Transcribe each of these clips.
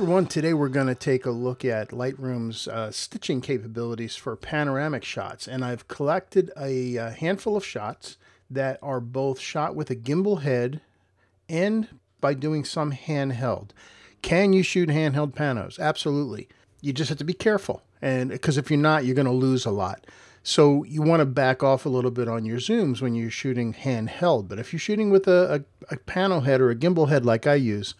everyone, today we're going to take a look at Lightroom's uh, stitching capabilities for panoramic shots. And I've collected a, a, handful of shots that are both shot with a gimbal head and by doing some handheld. Can you shoot handheld panos? Absolutely. You just have to be careful. And because if you're not, you're going to lose a lot. So you want to back off a little bit on your zooms when you're shooting handheld. But if you're shooting with a, a, a pano head or a gimbal head like I use,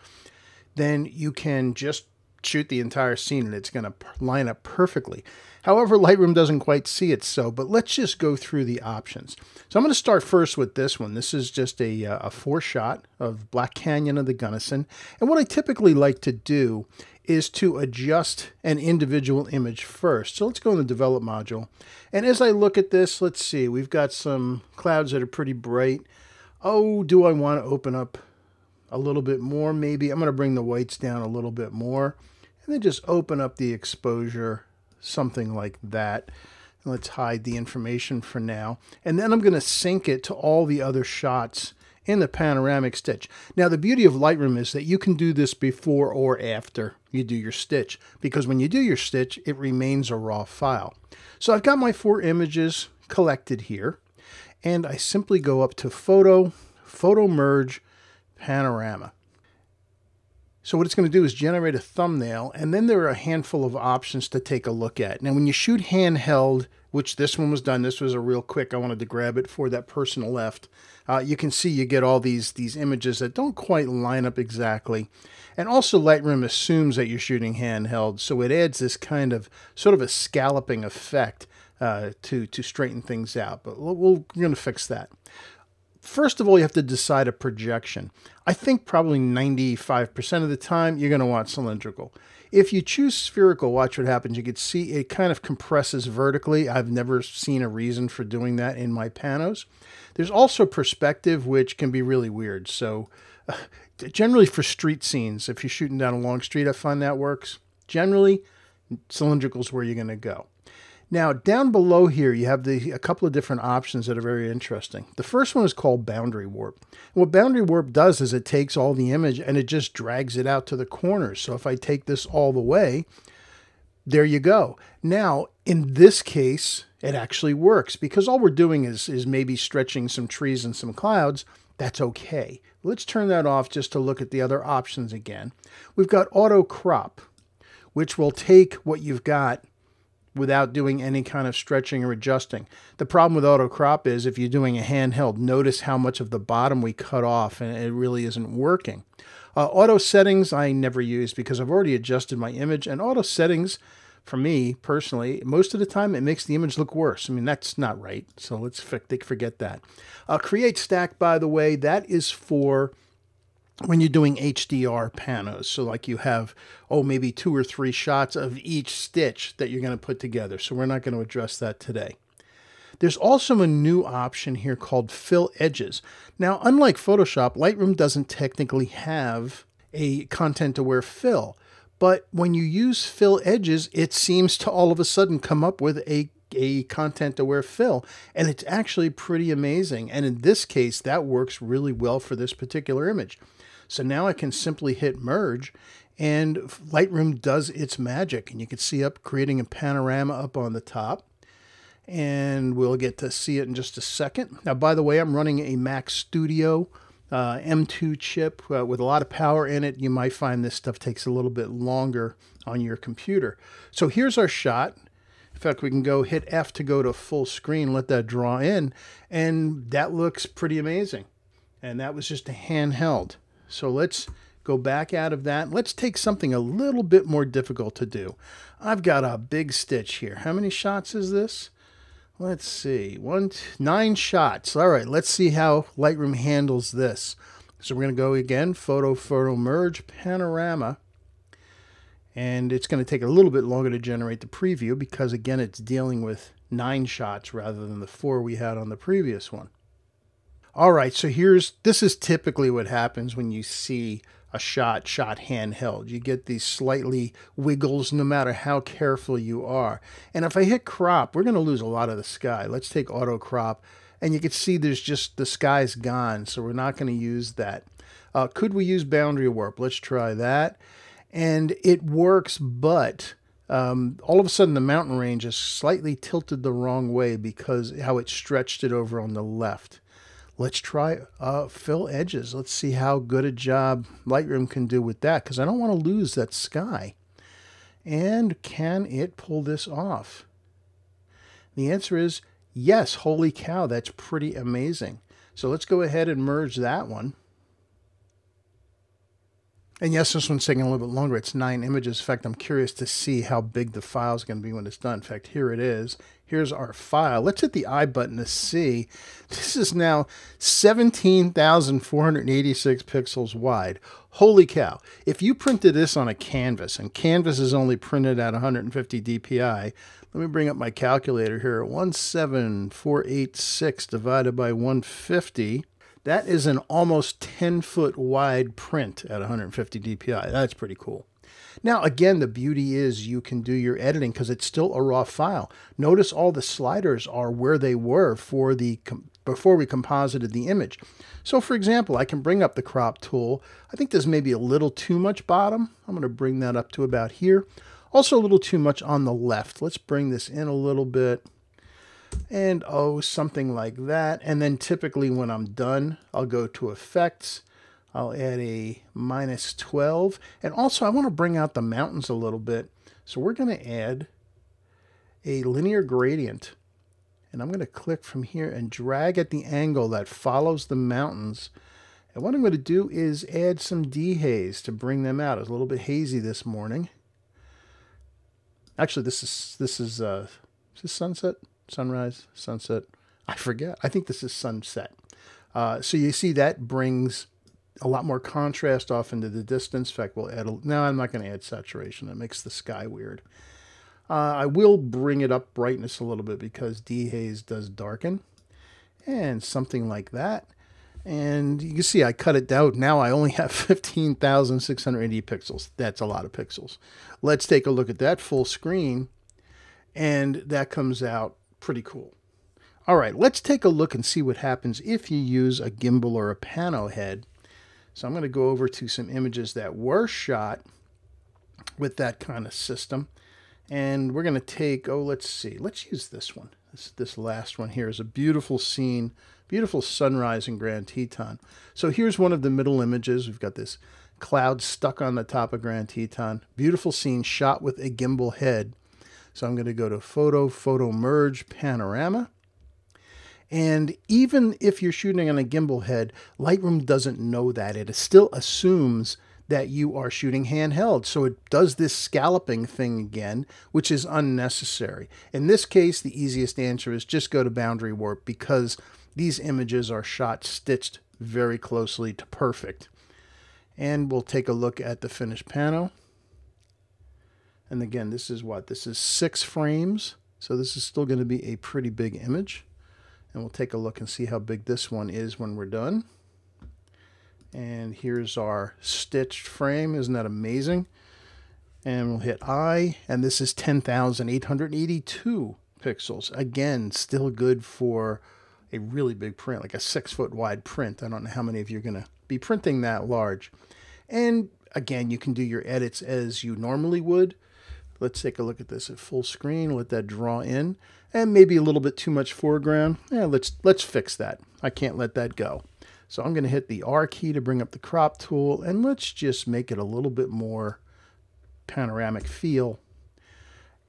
then you can just shoot the entire scene and it's going to line up perfectly. However, Lightroom doesn't quite see it so, but let's just go through the options. So I'm going to start first with this one. This is just a, uh, a four shot of Black Canyon of the Gunnison. And what I typically like to do is to adjust an individual image first. So let's go in the develop module. And as I look at this, let's see, we've got some clouds that are pretty bright. Oh, do I want to open up a little bit more maybe. I'm going to bring the whites down a little bit more and then just open up the exposure, something like that. Let's hide the information for now. And then I'm going to sync it to all the other shots in the panoramic stitch. Now the beauty of Lightroom is that you can do this before or after you do your stitch because when you do your stitch it remains a raw file. So I've got my four images collected here and I simply go up to photo, photo merge, panorama. So what it's going to do is generate a thumbnail, and then there are a handful of options to take a look at. Now, when you shoot handheld, which this one was done, this was a real quick, I wanted to grab it for that person left. Uh, you can see you get all these, these images that don't quite line up exactly. And also Lightroom assumes that you're shooting handheld, so it adds this kind of sort of a scalloping effect uh, to, to straighten things out. But we'll, we're going to fix that. First of all, you have to decide a projection. I think probably 95% of the time you're going to want cylindrical. If you choose spherical, watch what happens. You can see it kind of compresses vertically. I've never seen a reason for doing that in my panos. There's also perspective, which can be really weird. So uh, generally for street scenes, if you're shooting down a long street, I find that works. Generally, cylindrical is where you're going to go. Now, down below here, you have the, a couple of different options that are very interesting. The first one is called Boundary Warp. What Boundary Warp does is it takes all the image and it just drags it out to the corners. So if I take this all the way, there you go. Now, in this case, it actually works because all we're doing is, is maybe stretching some trees and some clouds. That's okay. Let's turn that off just to look at the other options again. We've got Auto Crop, which will take what you've got without doing any kind of stretching or adjusting. The problem with auto crop is if you're doing a handheld, notice how much of the bottom we cut off and it really isn't working. Uh, auto settings I never use because I've already adjusted my image and auto settings for me personally, most of the time it makes the image look worse. I mean, that's not right. So let's forget that. Uh, create stack, by the way, that is for when you're doing HDR panos. So like you have, oh, maybe two or three shots of each stitch that you're going to put together. So we're not going to address that today. There's also a new option here called fill edges. Now, unlike Photoshop, Lightroom doesn't technically have a content aware fill. But when you use fill edges, it seems to all of a sudden come up with a a content aware fill and it's actually pretty amazing and in this case that works really well for this particular image so now I can simply hit merge and Lightroom does its magic. And you can see up creating a panorama up on the top. And we'll get to see it in just a second. Now, by the way, I'm running a Mac Studio uh, M2 chip uh, with a lot of power in it. You might find this stuff takes a little bit longer on your computer. So here's our shot. In fact, we can go hit F to go to full screen, let that draw in, and that looks pretty amazing. And that was just a handheld. So let's go back out of that. Let's take something a little bit more difficult to do. I've got a big stitch here. How many shots is this? Let's see, one, nine shots. All right, let's see how Lightroom handles this. So we're going to go again, photo, photo, merge, panorama. And it's going to take a little bit longer to generate the preview because again, it's dealing with nine shots rather than the four we had on the previous one. All right, so here's this is typically what happens when you see a shot shot handheld. You get these slightly wiggles no matter how careful you are. And if I hit crop, we're going to lose a lot of the sky. Let's take auto crop and you can see there's just the sky's gone, so we're not going to use that. Uh, could we use boundary warp? Let's try that. And it works, but um, all of a sudden the mountain range is slightly tilted the wrong way because how it stretched it over on the left. Let's try uh, fill edges. Let's see how good a job Lightroom can do with that because I don't want to lose that sky. And can it pull this off? The answer is yes. Holy cow, that's pretty amazing. So let's go ahead and merge that one. And yes, this one's taking a little bit longer. It's nine images. In fact, I'm curious to see how big the file is going to be when it's done. In fact, here it is. Here's our file. Let's hit the I button to see. This is now 17,486 pixels wide. Holy cow. If you printed this on a canvas, and canvas is only printed at 150 dpi, let me bring up my calculator here. 17486 divided by 150 that is an almost 10 foot wide print at 150 dpi. That's pretty cool. Now, again, the beauty is you can do your editing because it's still a raw file. Notice all the sliders are where they were for the before we composited the image. So for example, I can bring up the crop tool. I think there's maybe a little too much bottom. I'm going to bring that up to about here. Also a little too much on the left. Let's bring this in a little bit and oh, something like that. And then typically when I'm done, I'll go to effects. I'll add a minus 12. And also I want to bring out the mountains a little bit. So we're going to add a linear gradient. And I'm going to click from here and drag at the angle that follows the mountains. And what I'm going to do is add some dehaze to bring them out. It's a little bit hazy this morning. Actually, this is this is uh, is this sunset sunrise, sunset. I forget. I think this is sunset. Uh, so you see that brings a lot more contrast off into the distance. In fact, we'll add. A, no, I'm not going to add saturation. It makes the sky weird. Uh, I will bring it up brightness a little bit because dehaze does darken, and something like that. And you can see I cut it down. Now I only have 15,680 pixels. That's a lot of pixels. Let's take a look at that full screen. And that comes out pretty cool. All right, let's take a look and see what happens if you use a gimbal or a pano head. So I'm going to go over to some images that were shot with that kind of system. And we're going to take, oh, let's see, let's use this one. This, this last one here is a beautiful scene, beautiful sunrise in Grand Teton. So here's one of the middle images. We've got this cloud stuck on the top of Grand Teton. Beautiful scene shot with a gimbal head. So I'm going to go to Photo, Photo Merge, Panorama. And even if you're shooting on a gimbal head, Lightroom doesn't know that. It still assumes that you are shooting handheld. So it does this scalloping thing again, which is unnecessary. In this case, the easiest answer is just go to boundary warp because these images are shot stitched very closely to perfect. And we'll take a look at the finished panel. And again, this is what? This is six frames. So this is still going to be a pretty big image. And we'll take a look and see how big this one is when we're done. And here's our stitched frame. Isn't that amazing? And we'll hit I, and this is 10,882 pixels. Again, still good for a really big print, like a six foot wide print. I don't know how many of you are going to be printing that large. And again, you can do your edits as you normally would. Let's take a look at this at full screen, let that draw in, and maybe a little bit too much foreground. Yeah, let's, let's fix that. I can't let that go. So I'm going to hit the R key to bring up the crop tool, and let's just make it a little bit more panoramic feel.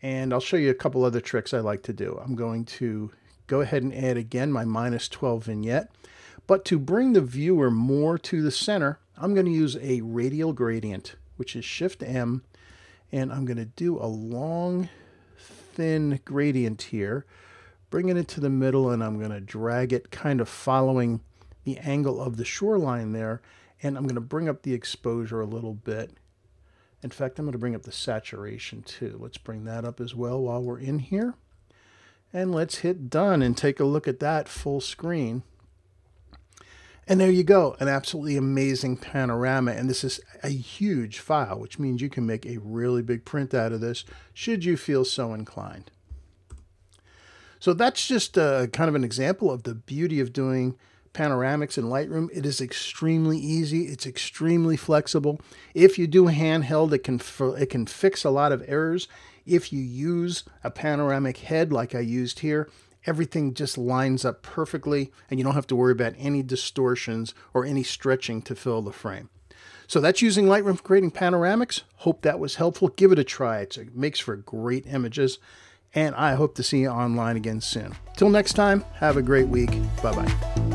And I'll show you a couple other tricks I like to do. I'm going to go ahead and add again my minus 12 vignette. But to bring the viewer more to the center, I'm going to use a radial gradient, which is Shift M and I'm going to do a long, thin gradient here, bring it into the middle, and I'm going to drag it kind of following the angle of the shoreline there, and I'm going to bring up the exposure a little bit. In fact, I'm going to bring up the saturation too. Let's bring that up as well while we're in here. And let's hit done and take a look at that full screen. And there you go, an absolutely amazing panorama. And this is a huge file, which means you can make a really big print out of this, should you feel so inclined. So that's just a, kind of an example of the beauty of doing panoramics in Lightroom. It is extremely easy. It's extremely flexible. If you do a handheld, it can it can fix a lot of errors. If you use a panoramic head like I used here, everything just lines up perfectly and you don't have to worry about any distortions or any stretching to fill the frame. So that's using Lightroom for creating panoramics. Hope that was helpful. Give it a try. it makes for great images. And I hope to see you online again soon. Till next time, have a great week. Bye bye.